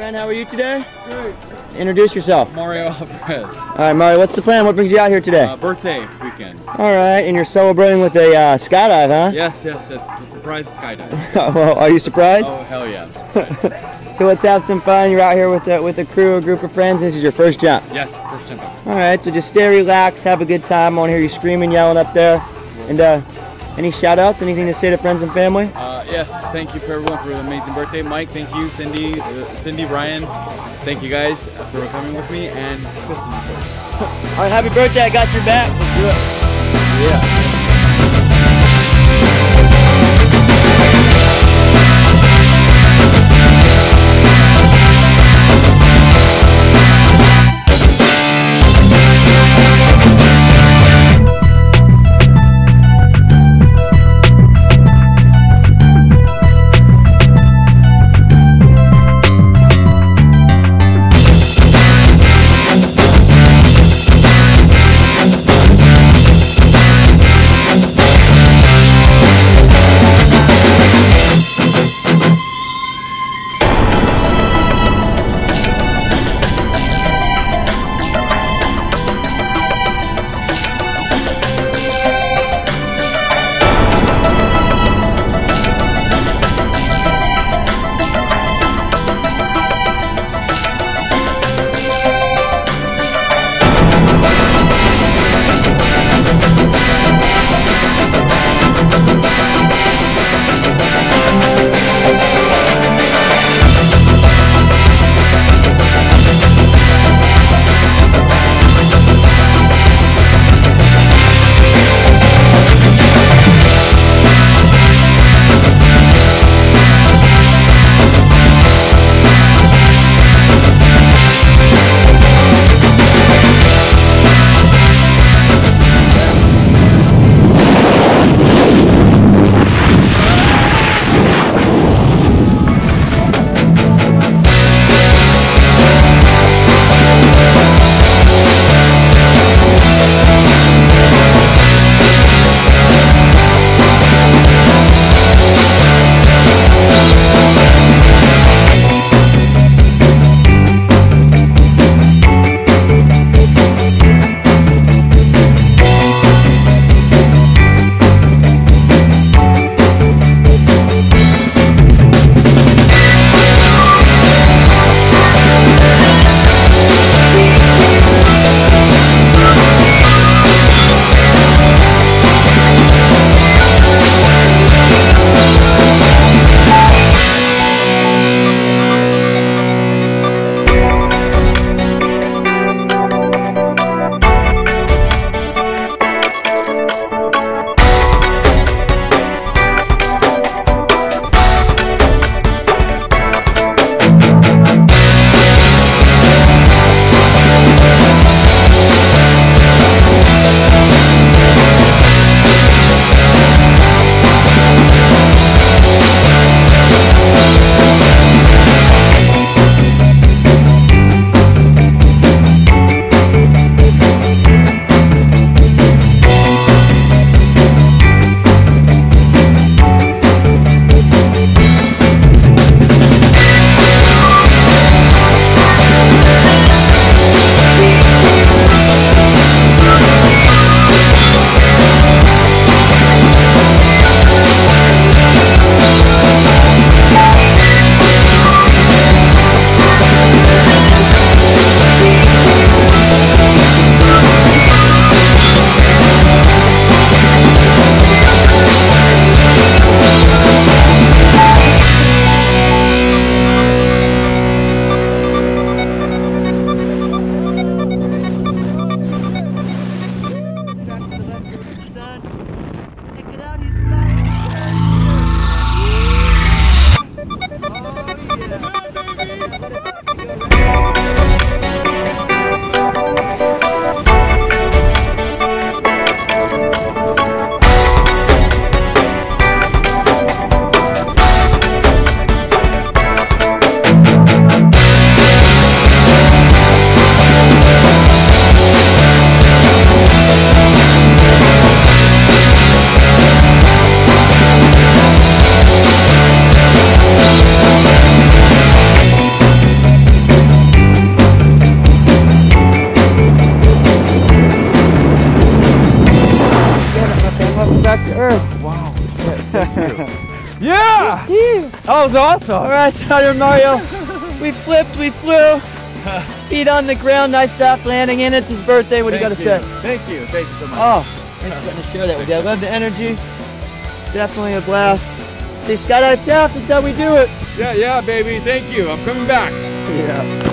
how are you today? Good. Introduce yourself. Mario Alvarez. All right, Mario, what's the plan? What brings you out here today? Uh, birthday weekend. All right, and you're celebrating with a uh, skydive, huh? Yes, yes, it's a surprise skydive. well, are you surprised? Oh, hell yeah. so let's have some fun. You're out here with a, with a crew, a group of friends. This is your first jump. yes, first jump. All right, so just stay relaxed, have a good time. I want to hear you screaming, yelling up there. And uh, any shout outs, anything to say to friends and family? Uh, yes, thank you for everyone for the amazing birthday. Mike, thank you. Cindy, uh, Cindy, Ryan, thank you guys for coming with me. And. All right, happy birthday. I got your back. Let's do it. Yeah. Yeah! That was awesome. All right, Spider Mario. We flipped, we flew. Feet on the ground, nice soft landing, and it's his birthday. What do you got to say? Thank you. Thank you so much. Oh, thanks for letting us share that with you. I love the energy. Definitely a blast. See, Skydive Taft, that's how we do it. Yeah, yeah, baby. Thank you. I'm coming back. Yeah.